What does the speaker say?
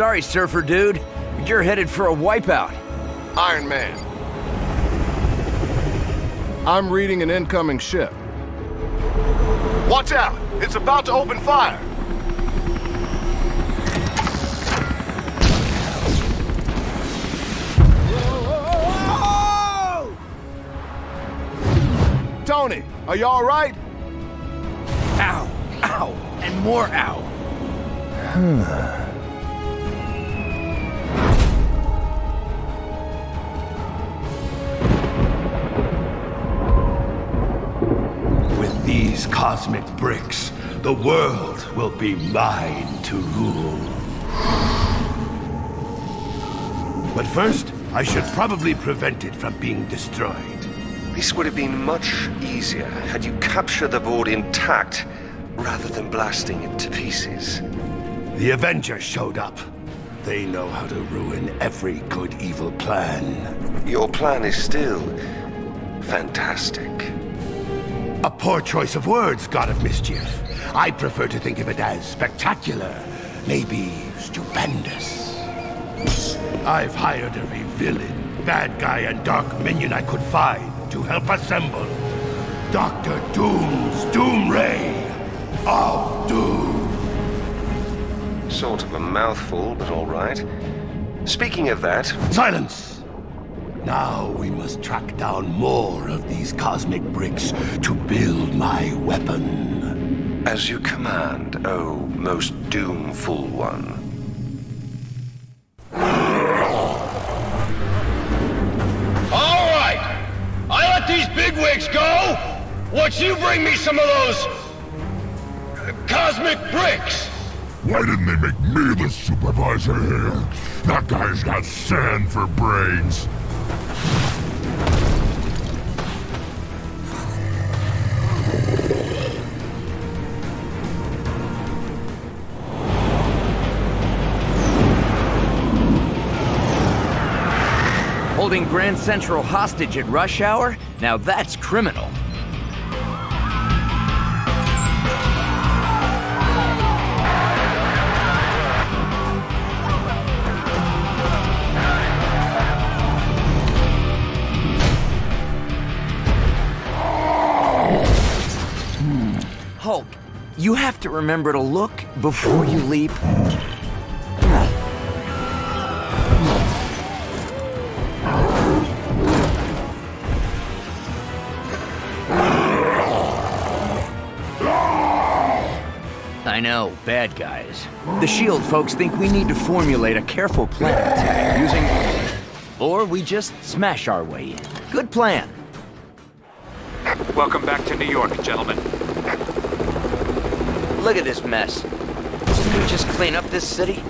Sorry, surfer dude, but you're headed for a wipeout. Iron Man. I'm reading an incoming ship. Watch out! It's about to open fire! Tony, are you alright? Ow, ow, and more ow. Hmm. These cosmic bricks, the world will be mine to rule. But first, I should probably prevent it from being destroyed. This would have been much easier had you captured the board intact rather than blasting it to pieces. The Avengers showed up. They know how to ruin every good evil plan. Your plan is still fantastic. A poor choice of words, God of Mischief. I prefer to think of it as spectacular, maybe stupendous. I've hired every villain, bad guy, and dark minion I could find to help assemble Doctor Doom's Doom Ray of Doom. Sort of a mouthful, but all right. Speaking of that, Silence! Now we must track down more of these cosmic bricks to build my weapon. as you command, O most doomful one. All right. I let these bigwigs go. Once you bring me some of those cosmic bricks. Why didn't they make me the supervisor here? That guy's got sand for brains. Holding Grand Central hostage at rush hour? Now that's criminal. You have to remember to look before you leap. I know, bad guys. The SHIELD folks think we need to formulate a careful plan attack using... Or we just smash our way in. Good plan. Welcome back to New York, gentlemen. Look at this mess. Can we just clean up this city?